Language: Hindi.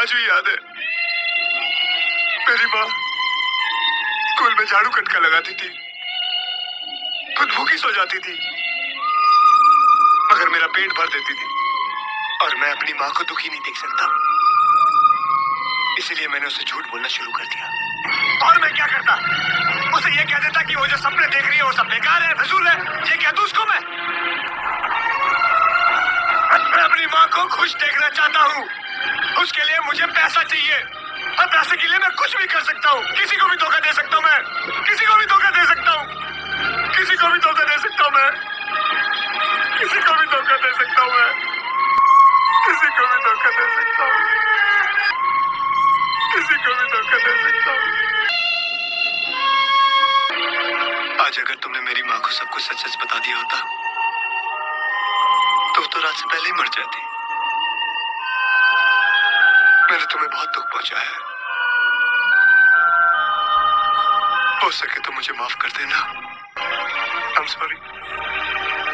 आज भी याद है। मेरी माँ स्कूल में झाड़ू कटका लगाती थी। खुद भूखी सो जाती थी। मगर मेरा पेट भर देती थी। और मैं अपनी माँ को दुखी नहीं देख सकता। इसीलिए मैंने उसे झूठ बोलना शुरू कर दिया। और मैं क्या करता? उसे ये कह देता कि वो जो सपने देख रही है, वो सब बेकार है, फजूल है। ये कह दूँ उसको मैं मैं अपनी माँ को खुश देखना चाहता हूँ। उसके लिए मुझे पैसा चाहिए। और पैसे के लिए मैं कुछ भी कर सकता हूँ। किसी को भी धोखा दे सकता हूँ मैं। किसी को भी धोखा दे सकता हूँ। किसी को भी धोखा दे सकता हूँ मैं। किसी को भी धोखा दे सकता हूँ मैं। किसी को भी धोखा दे सकता हूँ। किसी को भी धोखा दे सकता हूँ। आज अगर तुमने मेरी माँ को सब कुछ सच सच बता दिया होता तो तो रात से पहले ही मर जाती। मैंने तुम्हें बहुत दुख पहुँचाया है हो सके तो मुझे माफ़ कर देना आई एम sorry.